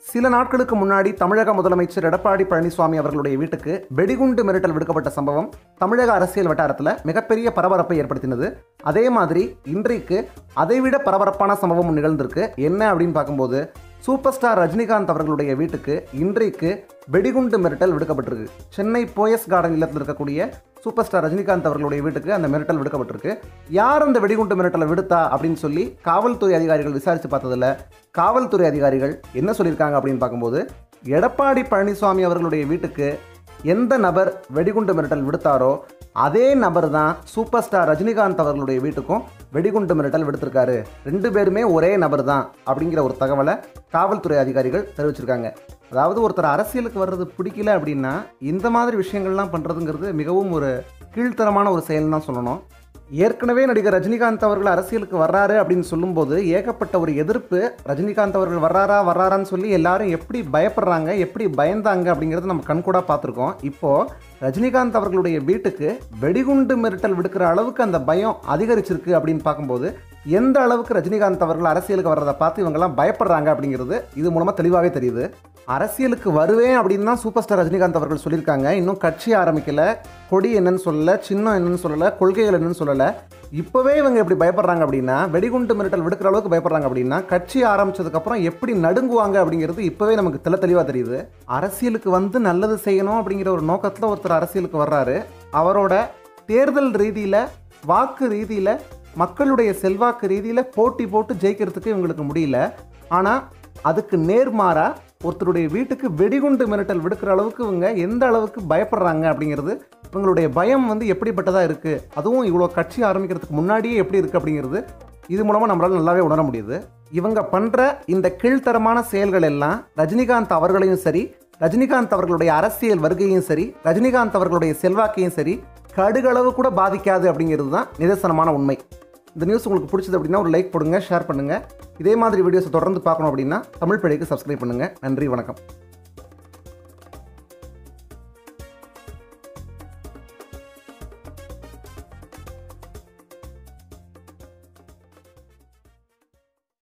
சில நாட்களுக்கு முன்னாடி தமிழக முதலமைச்சர் எடப்பாடி பழனிசாமி அவர்களுடைய வீட்டுக்கு வெடிகுண்டு மிரட்டல் விடுக்கப்பட்ட சம்பவம் தமிழக அரசியல் வட்டாரத்தில் மிகப்பெரிய பரபரப்பை ஏற்படுத்தினது. அதே மாதிரி இன்றைக்கு அதைவிட பரபரப்பான சம்பவம் நிகழ்ந்திருக்கு. என்ன அப்படின்னு பார்க்கும்போது சூப்பர் ஸ்டார் ரஜினிகாந்த் அவர்களுடைய வீட்டுக்கு இன்றைக்கு வெடிகுண்டு மிரட்டல் விடுக்கப்பட்டிருக்கு. சென்னை போயஸ் கார்டன் இல்லத்தில் இருக்கக்கூடிய சூப்பர் ஸ்டார் ரஜினிகாந்த் அவர்களுடைய வீட்டுக்கு அந்த மிரட்டல் விடுக்கப்பட்டிருக்கு. யார் அந்த வெடிகுண்டு மிரட்டலை விடுத்தா அப்படின்னு சொல்லி காவல்துறை அதிகாரிகள் விசாரித்து பார்த்ததில் காவல்துறை அதிகாரிகள் என்ன சொல்லியிருக்காங்க அப்படின்னு பார்க்கும்போது எடப்பாடி பழனிசாமி அவர்களுடைய வீட்டுக்கு எந்த நபர் வெடிகுண்டு மிரட்டல் விடுத்தாரோ அதே நபர் தான் சூப்பர் ஸ்டார் ரஜினிகாந்த் அவர்களுடைய வீட்டுக்கும் வெடிகுண்டு மிரட்டல் விடுத்திருக்காரு. ரெண்டு பேருமே ஒரே நபர் தான் அப்படிங்கிற ஒரு தகவலை காவல்துறை அதிகாரிகள் தெரிவிச்சிருக்காங்க. அதாவது ஒருத்தர் அரசியலுக்கு வர்றது பிடிக்கல அப்படின்னா இந்த மாதிரி விஷயங்கள்லாம் பண்ணுறதுங்கிறது மிகவும் ஒரு கீழ்த்தரமான ஒரு செயல் தான் சொல்லணும். ஏற்கனவே நடிகர் ரஜினிகாந்த் அவர்கள் அரசியலுக்கு வர்றாரு அப்படின்னு சொல்லும்போது ஏகப்பட்ட ஒரு எதிர்ப்பு ரஜினிகாந்த் அவர்கள் வர்றாரா வர்றாரான்னு சொல்லி எல்லாரும் எப்படி பயப்படுறாங்க எப்படி பயந்தாங்க அப்படிங்கிறத நம்ம கண்கூடாக பார்த்துருக்கோம். இப்போது ரஜினிகாந்த் அவர்களுடைய வீட்டுக்கு வெடிகுண்டு மிரட்டல் விடுக்கிற அளவுக்கு அந்த பயம் அதிகரிச்சிருக்கு அப்படின்னு பார்க்கும்போது எந்த அளவுக்கு ரஜினிகாந்த் அவர்கள் அரசியலுக்கு வர்றதை பார்த்து இவங்கெல்லாம் பயப்படுறாங்க அப்படிங்கிறது இது மூலமாக தெளிவாகவே தெரியுது. அரசியலுக்கு வருவேன் அப்படின்னு தான் சூப்பர் ஸ்டார் ரஜினிகாந்த் அவர்கள் சொல்லியிருக்காங்க. இன்னும் கட்சி ஆரம்பிக்கல. கொடி என்னன்னு சொல்லலை சின்னம் என்னன்னு சொல்லலை கொள்கைகள் என்னன்னு சொல்லலை. இப்போவே இவங்க எப்படி பயப்படுறாங்க அப்படின்னா வெடிகுண்டு மிரட்டல் விடுக்கிற அளவுக்கு பயப்படுறாங்க அப்படின்னா கட்சி ஆரம்பிச்சதுக்கப்புறம் எப்படி நடுங்குவாங்க அப்படிங்கிறது இப்போவே நமக்கு தெல தெளிவாக தெரியுது. அரசியலுக்கு வந்து நல்லது செய்யணும் அப்படிங்கிற ஒரு நோக்கத்தில் ஒருத்தர் அரசியலுக்கு வர்றாரு. அவரோட தேர்தல் ரீதியில் வாக்கு ரீதியில் மக்களுடைய செல்வாக்கு ரீதியில் போட்டி போட்டு ஜெயிக்கிறதுக்கு இவங்களுக்கு முடியல. ஆனால் அதுக்கு நேர்மாறாக ஒருத்தருடைய வீட்டுக்கு வெடிகுண்டு மிரட்டல் விடுக்கிற அளவுக்கு இவங்க எந்த அளவுக்கு பயப்படுறாங்க அப்படிங்கிறது இவங்களுடைய பயம் வந்து எப்படிப்பட்டதாக இருக்குது அதுவும் இவ்வளோ கட்சி ஆரம்பிக்கிறதுக்கு முன்னாடியே எப்படி இருக்குது அப்படிங்கிறது இது மூலமாக நம்மளால் நல்லாவே உணர முடியுது. இவங்க பண்ணுற இந்த கீழ்த்தரமான செயல்கள் எல்லாம் ரஜினிகாந்த் அவர்களையும் சரி ரஜினிகாந்த் அவர்களுடைய அரசியல் வருகையும் சரி ரஜினிகாந்த் அவர்களுடைய செல்வாக்கையும் சரி கடுகளவு கூட பாதிக்காது அப்படிங்கிறது தான் நிதர்சனமான உண்மை. இந்த நியூஸ் உங்களுக்கு பிடிச்சது அப்படின்னா ஒரு லைக் போடுங்க ஷேர் பண்ணுங்கள் இதே மாதிரி வீடியோஸை தொடர்ந்து பார்க்கணும் அப்படின்னா தமிழ் பிழைக்கு சப்ஸ்கிரைப் பண்ணுங்கள் நன்றி வணக்கம்.